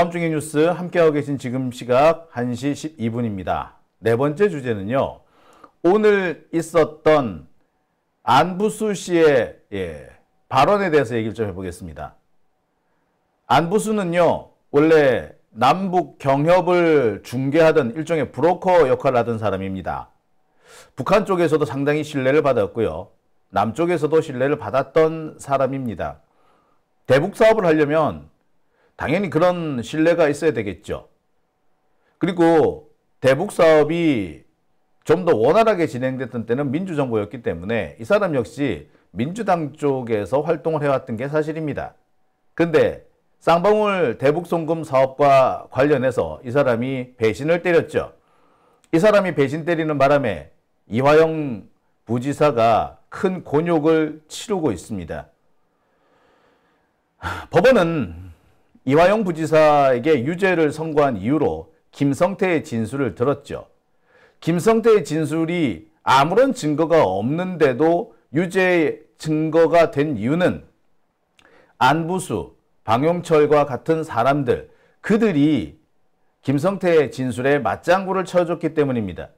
오밤중의 뉴스 함께하고 계신 지금 시각 1시 12분입니다. 네 번째 주제는요. 오늘 있었던 안부수 씨의 예, 발언에 대해서 얘기를 좀 해보겠습니다. 안부수는요. 원래 남북 경협을 중개하던 일종의 브로커 역할을 하던 사람입니다. 북한 쪽에서도 상당히 신뢰를 받았고요. 남쪽에서도 신뢰를 받았던 사람입니다. 대북 사업을 하려면 당연히 그런 신뢰가 있어야 되겠죠. 그리고 대북 사업이 좀 더 원활하게 진행됐던 때는 민주정부였기 때문에 이 사람 역시 민주당 쪽에서 활동을 해왔던 게 사실입니다. 근데 쌍방울 대북 송금 사업과 관련해서 이 사람이 배신을 때렸죠. 이 사람이 배신 때리는 바람에 이화영 부지사가 큰 곤욕을 치르고 있습니다. 법원은 이화영 부지사에게 유죄를 선고한 이유로 김성태의 진술을 들었죠. 김성태의 진술이 아무런 증거가 없는데도 유죄 증거가 된 이유는 안부수, 방용철과 같은 사람들, 그들이 김성태의 진술에 맞장구를 쳐줬기 때문입니다.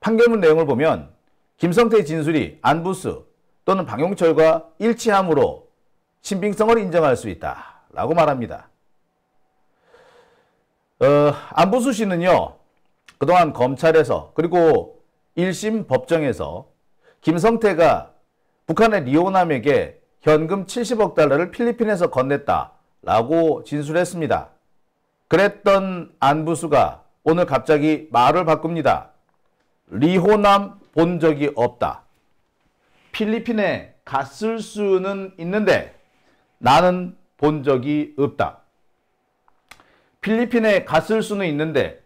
판결문 내용을 보면 김성태의 진술이 안부수 또는 방용철과 일치함으로 신빙성을 인정할 수 있다. 라고 말합니다. 어, 안부수 씨는요, 그동안 검찰에서 그리고 1심 법정에서 김성태가 북한의 리오남에게 현금 70억 달러를 필리핀에서 건넸다라고 진술했습니다. 그랬던 안부수가 오늘 갑자기 말을 바꿉니다. 리호남 본 적이 없다. 필리핀에 갔을 수는 있는데 나는 본 적이 없다. 필리핀에 갔을 수는 있는데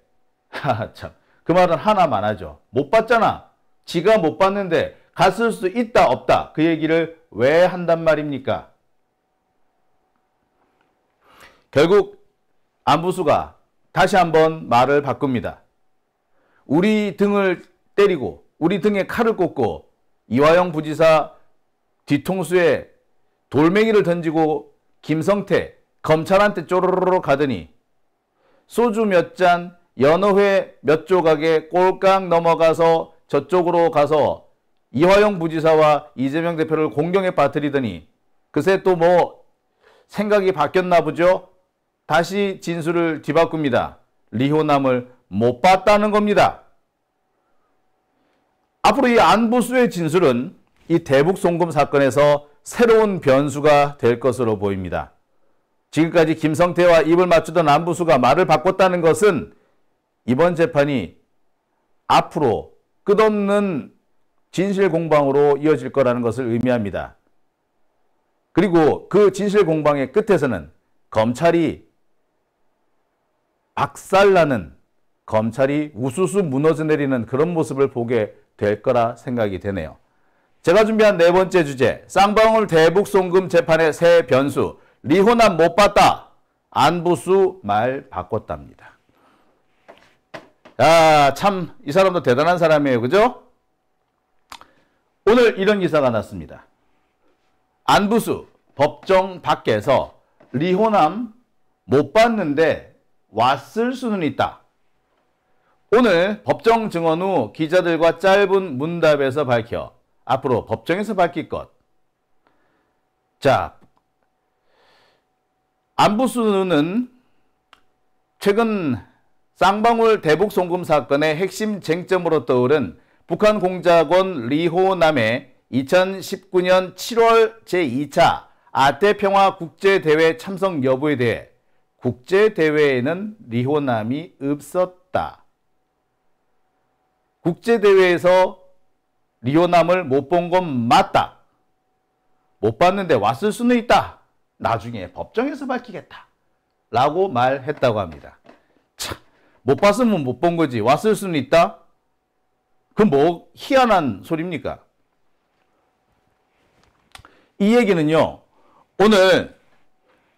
참. 그 말은 하나만 하죠. 못 봤잖아. 지가 못 봤는데 갔을 수 있다 없다. 그 얘기를 왜 한단 말입니까? 결국 안부수가 다시 한번 말을 바꿉니다. 우리 등을 때리고 우리 등에 칼을 꽂고 이화영 부지사 뒤통수에 돌멩이를 던지고 김성태 검찰한테 쪼르르 가더니 소주 몇 잔, 연어회 몇 조각에 꼴깍 넘어가서 저쪽으로 가서 이화영 부지사와 이재명 대표를 공경에 빠뜨리더니 그새 또 뭐 생각이 바뀌었나 보죠? 다시 진술을 뒤바꿉니다. 리호남을 못 봤다는 겁니다. 앞으로 이 안보수의 진술은 이 대북 송금 사건에서 새로운 변수가 될 것으로 보입니다. 지금까지 김성태와 입을 맞추던 안부수가 말을 바꿨다는 것은 이번 재판이 앞으로 끝없는 진실 공방으로 이어질 거라는 것을 의미합니다. 그리고 그 진실 공방의 끝에서는 검찰이 박살나는 검찰이 우수수 무너져 내리는 그런 모습을 보게 될 거라 생각이 되네요. 제가 준비한 네 번째 주제 쌍방울 대북 송금 재판의 새 변수 리호남 못 봤다 안부수 말 바꿨답니다. 아, 참, 이 사람도 대단한 사람이에요. 그죠? 오늘 이런 기사가 났습니다. 안부수 법정 밖에서 리호남 못 봤는데 왔을 수는 있다. 오늘 법정 증언 후 기자들과 짧은 문답에서 밝혀 앞으로 법정에서 밝힐 것. 자, 안부수는 최근 쌍방울 대북 송금 사건의 핵심 쟁점으로 떠오른 북한 공작원 리호남의 2019년 7월 제2차 아태평화 국제대회 참석 여부에 대해 국제대회에는 리호남이 없었다. 국제대회에서 리호남을 못 본 건 맞다. 못 봤는데 왔을 수는 있다. 나중에 법정에서 밝히겠다. 라고 말했다고 합니다. 참, 못 봤으면 못 본 거지. 왔을 수는 있다? 그 뭐 희한한 소리입니까? 이 얘기는요. 오늘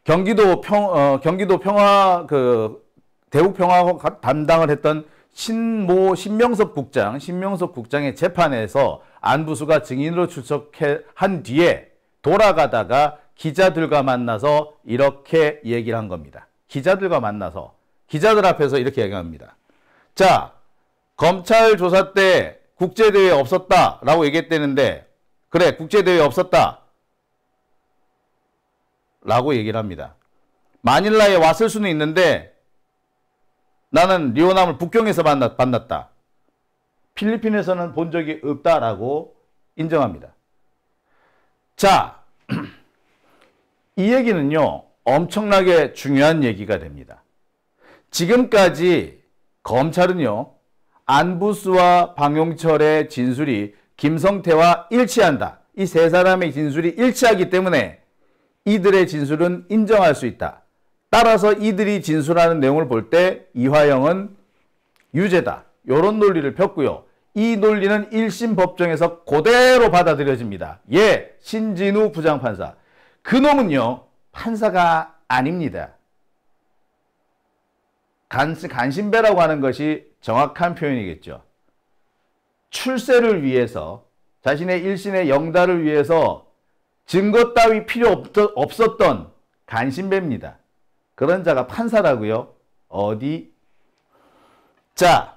경기도 평 어, 경기도 평화 그 대북 평화 담당을 했던 신모 신명섭 국장 신명섭 국장의 재판에서 안부수가 증인으로 출석한 뒤에 돌아가다가 기자들과 만나서 이렇게 얘기를 한 겁니다. 기자들과 만나서 기자들 앞에서 이렇게 얘기합니다. 자, 검찰 조사 때 국제대회 없었다라고 얘기했대는데 그래 국제대회 없었다 라고 얘기를 합니다. 마닐라에 왔을 수는 있는데 나는 리오남을 북경에서 만났, 만났다. 필리핀에서는 본 적이 없다라고 인정합니다. 자, 이 얘기는요, 엄청나게 중요한 얘기가 됩니다. 지금까지 검찰은요, 안부수와 방용철의 진술이 김성태와 일치한다. 이 세 사람의 진술이 일치하기 때문에 이들의 진술은 인정할 수 있다. 따라서 이들이 진술하는 내용을 볼 때 이화영은 유죄다. 이런 논리를 폈고요. 이 논리는 1심 법정에서 그대로 받아들여집니다. 예, 신진우 부장판사. 그놈은요, 판사가 아닙니다. 간, 간신배라고 하는 것이 정확한 표현이겠죠. 출세를 위해서 자신의 일신의 영달을 위해서 증거 따위 필요 없, 었던 간신배입니다. 그런 자가 판사라고요? 어디? 자,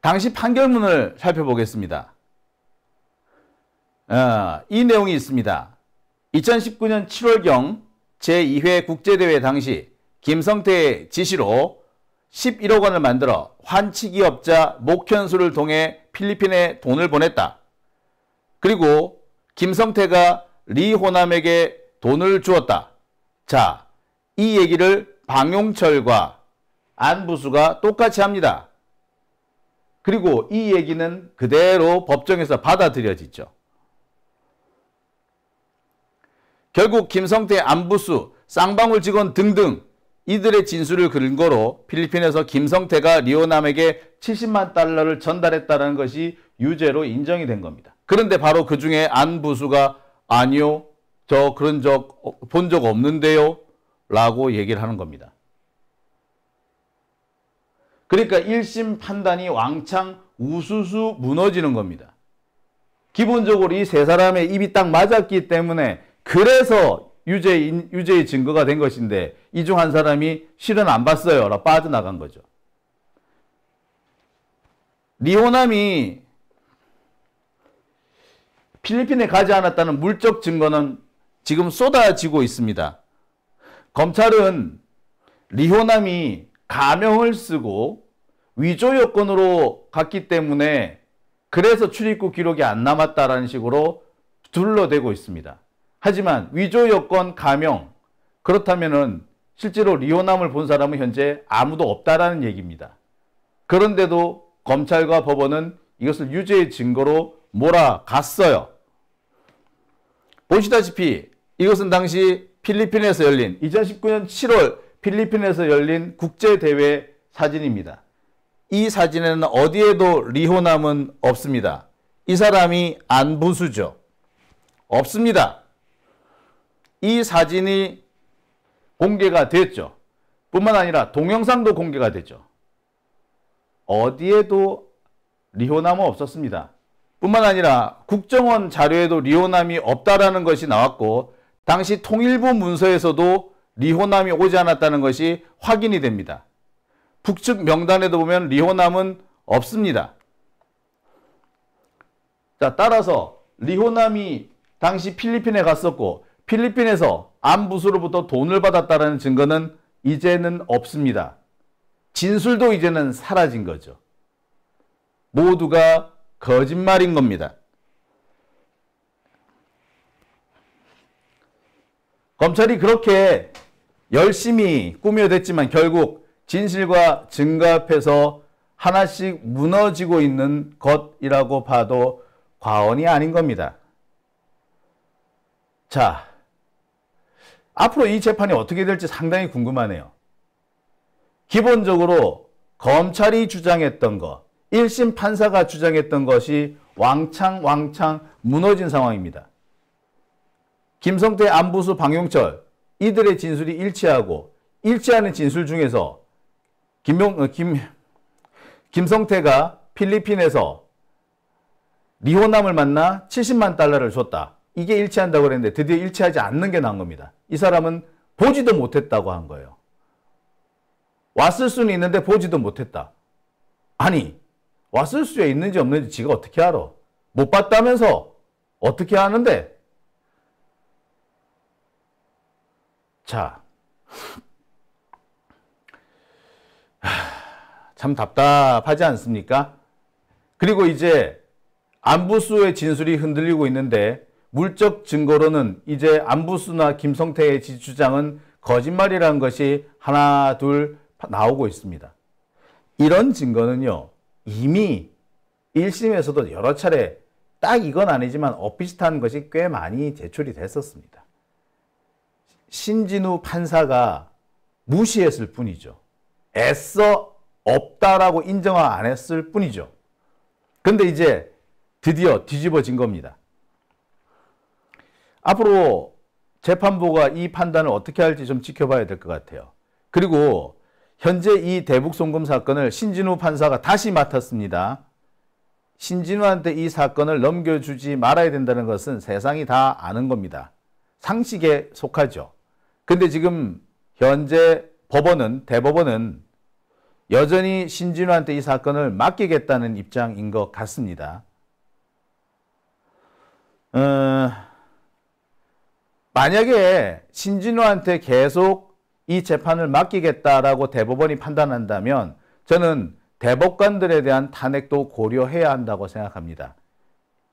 당시 판결문을 살펴보겠습니다. 어, 이 내용이 있습니다. 2019년 7월경 제2회 국제대회 당시 김성태의 지시로 11억 원을 만들어 환치기업자 목현수를 통해 필리핀에 돈을 보냈다. 그리고 김성태가 리호남에게 돈을 주었다. 자, 이 얘기를 방용철과 안부수가 똑같이 합니다. 그리고 이 얘기는 그대로 법정에서 받아들여지죠. 결국 김성태, 안부수, 쌍방울 직원 등등 이들의 진술을 근거로 필리핀에서 김성태가 리오남에게 70만 달러를 전달했다는 것이 유죄로 인정이 된 겁니다. 그런데 바로 그 중에 안부수가 아니요, 저 그런 적, 본 적 없는데요? 라고 얘기를 하는 겁니다. 그러니까 1심 판단이 왕창 우수수 무너지는 겁니다. 기본적으로 이 세 사람의 입이 딱 맞았기 때문에 그래서 유죄인, 유죄의 증거가 된 것인데 이 중 한 사람이 실은 안 봤어요. 라 빠져나간 거죠. 리호남이 필리핀에 가지 않았다는 물적 증거는 지금 쏟아지고 있습니다. 검찰은 리호남이 가명을 쓰고 위조 여건으로 갔기 때문에 그래서 출입국 기록이 안 남았다라는 식으로 둘러대고 있습니다. 하지만 위조 여건 가명 그렇다면은 실제로 리호남을 본 사람은 현재 아무도 없다라는 얘기입니다. 그런데도 검찰과 법원은 이것을 유죄의 증거로 몰아갔어요. 보시다시피 이것은 당시 필리핀에서 열린 2019년 7월 필리핀에서 열린 국제대회 사진입니다. 이 사진에는 어디에도 리호남은 없습니다. 이 사람이 안부수죠. 없습니다. 이 사진이 공개가 됐죠. 뿐만 아니라 동영상도 공개가 됐죠. 어디에도 리호남은 없었습니다. 뿐만 아니라 국정원 자료에도 리호남이 없다라는 것이 나왔고 당시 통일부 문서에서도 리호남이 오지 않았다는 것이 확인이 됩니다. 북측 명단에도 보면 리호남은 없습니다. 자, 따라서 리호남이 당시 필리핀에 갔었고 필리핀에서 안부수로부터 돈을 받았다는 증거는 이제는 없습니다. 진술도 이제는 사라진 거죠. 모두가 거짓말인 겁니다. 검찰이 그렇게 열심히 꾸며댔지만 결국 진실과 증거 앞에서 하나씩 무너지고 있는 것이라고 봐도 과언이 아닌 겁니다. 자, 앞으로 이 재판이 어떻게 될지 상당히 궁금하네요. 기본적으로 검찰이 주장했던 것, 1심 판사가 주장했던 것이 왕창 왕창 무너진 상황입니다. 김성태, 안부수, 방용철 이들의 진술이 일치하고 일치하는 진술 중에서 김용, 어, 김, 김성태가 필리핀에서 리호남을 만나 70만 달러를 줬다. 이게 일치한다고 그랬는데 드디어 일치하지 않는 게 나온 겁니다. 이 사람은 보지도 못했다고 한 거예요. 왔을 수는 있는데 보지도 못했다. 아니, 왔을 수에 있는지 없는지 지가 어떻게 알아? 못 봤다면서 어떻게 아는데? 자, 참 답답하지 않습니까? 그리고 이제 안부수의 진술이 흔들리고 있는데 물적 증거로는 이제 안부수나 김성태의 주장은 거짓말이라는 것이 하나 둘 나오고 있습니다. 이런 증거는요 이미 1심에서도 여러 차례 딱 이건 아니지만 엇비슷한 것이 꽤 많이 제출이 됐었습니다. 신진우 판사가 무시했을 뿐이죠. 애써 없다라고 인정 안 했을 뿐이죠. 근데 이제 드디어 뒤집어진 겁니다. 앞으로 재판부가 이 판단을 어떻게 할지 좀 지켜봐야 될 것 같아요. 그리고 현재 이 대북 송금 사건을 신진우 판사가 다시 맡았습니다. 신진우한테 이 사건을 넘겨주지 말아야 된다는 것은 세상이 다 아는 겁니다. 상식에 속하죠. 근데 지금 현재 법원은 대법원은 여전히 신진우한테 이 사건을 맡기겠다는 입장인 것 같습니다. 어, 만약에 신진우한테 계속 이 재판을 맡기겠다라고 대법원이 판단한다면 저는 대법관들에 대한 탄핵도 고려해야 한다고 생각합니다.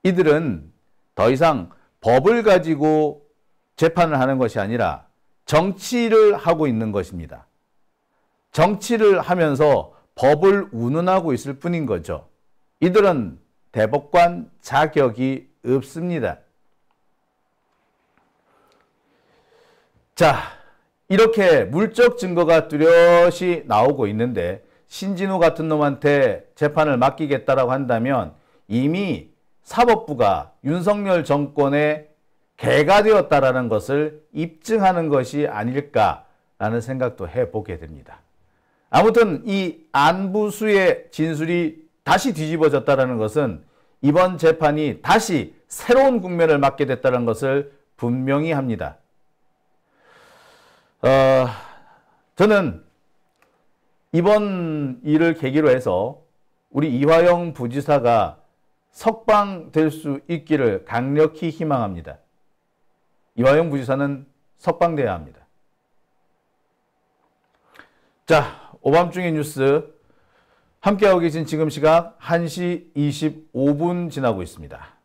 이들은 더 이상 법을 가지고 재판을 하는 것이 아니라 정치를 하고 있는 것입니다. 정치를 하면서 법을 운운하고 있을 뿐인 거죠. 이들은 대법관 자격이 없습니다. 자, 이렇게 물적 증거가 뚜렷이 나오고 있는데 신진우 같은 놈한테 재판을 맡기겠다라고 한다면 이미 사법부가 윤석열 정권의 개가 되었다라는 것을 입증하는 것이 아닐까라는 생각도 해보게 됩니다. 아무튼 이 안부수의 진술이 다시 뒤집어졌다는 것은 이번 재판이 다시 새로운 국면을 맞게 됐다는 것을 분명히 합니다. 어, 저는 이번 일을 계기로 해서 우리 이화영 부지사가 석방될 수 있기를 강력히 희망합니다. 이화영 부지사는 석방돼야 합니다. 자, 오밤중의 뉴스 함께하고 계신 지금 시각 1시 25분 지나고 있습니다.